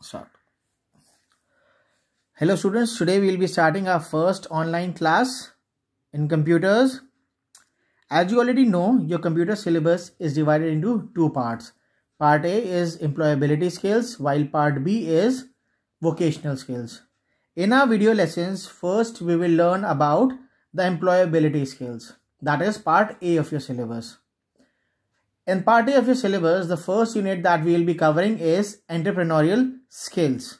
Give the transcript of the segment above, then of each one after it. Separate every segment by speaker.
Speaker 1: start. Hello students, today we will be starting our first online class in computers. As you already know, your computer syllabus is divided into two parts. Part A is employability skills while part B is vocational skills. In our video lessons, first we will learn about the employability skills. That is part A of your syllabus. In part A of your syllabus, the first unit that we will be covering is entrepreneurial skills.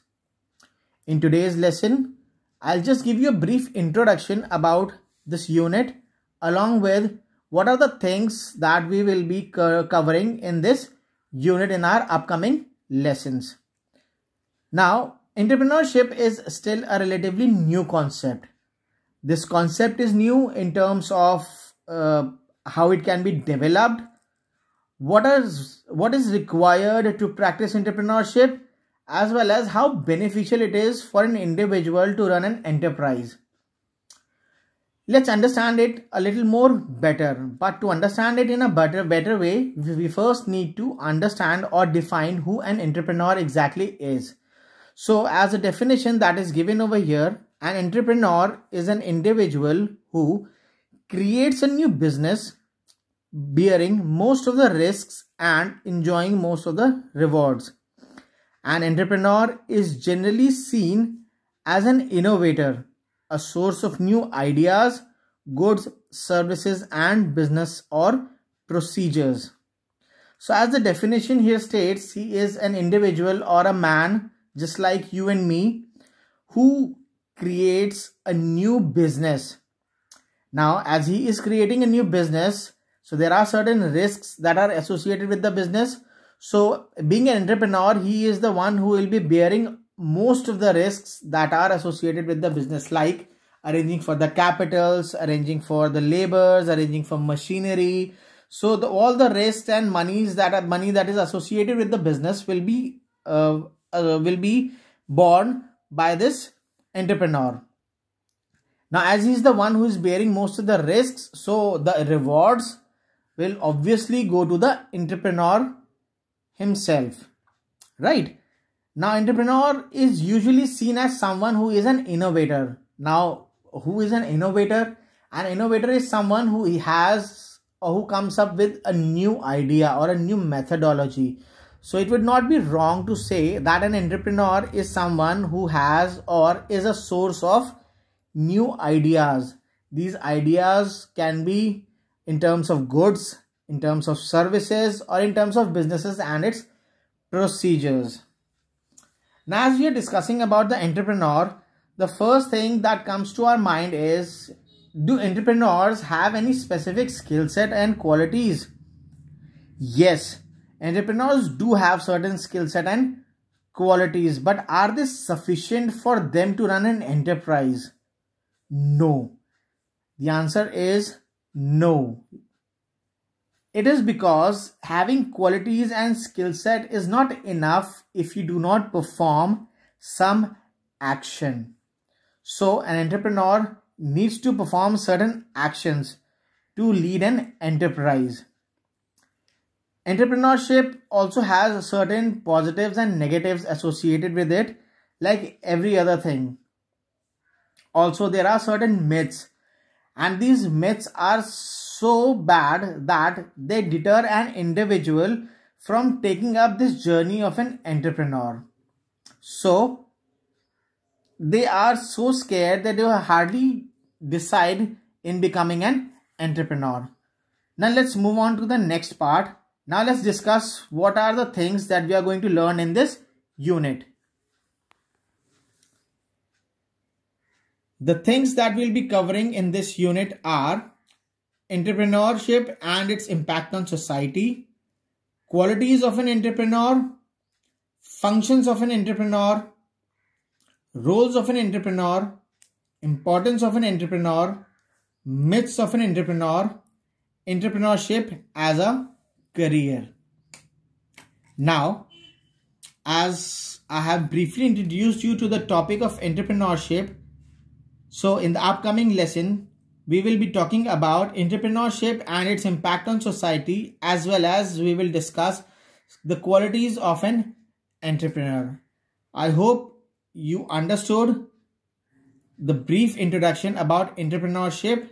Speaker 1: In today's lesson, I'll just give you a brief introduction about this unit along with what are the things that we will be co covering in this unit in our upcoming lessons. Now, entrepreneurship is still a relatively new concept. This concept is new in terms of uh, how it can be developed what is what is required to practice entrepreneurship as well as how beneficial it is for an individual to run an enterprise. Let's understand it a little more better. But to understand it in a better better way we first need to understand or define who an entrepreneur exactly is. So as a definition that is given over here an entrepreneur is an individual who creates a new business bearing most of the risks and enjoying most of the rewards. An entrepreneur is generally seen as an innovator, a source of new ideas, goods, services, and business or procedures. So, as the definition here states, he is an individual or a man just like you and me who creates a new business. Now, as he is creating a new business, so there are certain risks that are associated with the business. So being an entrepreneur, he is the one who will be bearing most of the risks that are associated with the business like arranging for the capitals, arranging for the labors, arranging for machinery. So the, all the risks and monies that are money that is associated with the business will be uh, uh, will be borne by this entrepreneur. Now, as he is the one who is bearing most of the risks, so the rewards will obviously go to the entrepreneur himself right? Now entrepreneur is usually seen as someone who is an innovator. Now who is an innovator? An innovator is someone who he has or who comes up with a new idea or a new methodology. So it would not be wrong to say that an entrepreneur is someone who has or is a source of new ideas. These ideas can be in terms of goods, in terms of services, or in terms of businesses and its procedures. Now, as we are discussing about the entrepreneur, the first thing that comes to our mind is do entrepreneurs have any specific skill set and qualities? Yes, entrepreneurs do have certain skill set and qualities, but are they sufficient for them to run an enterprise? No. The answer is no. It is because having qualities and skill set is not enough if you do not perform some action. So an entrepreneur needs to perform certain actions to lead an enterprise. Entrepreneurship also has certain positives and negatives associated with it like every other thing. Also there are certain myths and these myths are so bad that they deter an individual from taking up this journey of an entrepreneur. So they are so scared that they hardly decide in becoming an entrepreneur. Now let's move on to the next part. Now let's discuss what are the things that we are going to learn in this unit. The things that we'll be covering in this unit are entrepreneurship and its impact on society, qualities of an entrepreneur, functions of an entrepreneur, roles of an entrepreneur, importance of an entrepreneur, myths of an entrepreneur, entrepreneurship as a career. Now, as I have briefly introduced you to the topic of entrepreneurship, so in the upcoming lesson, we will be talking about entrepreneurship and its impact on society as well as we will discuss the qualities of an entrepreneur. I hope you understood the brief introduction about entrepreneurship.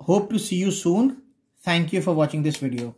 Speaker 1: Hope to see you soon. Thank you for watching this video.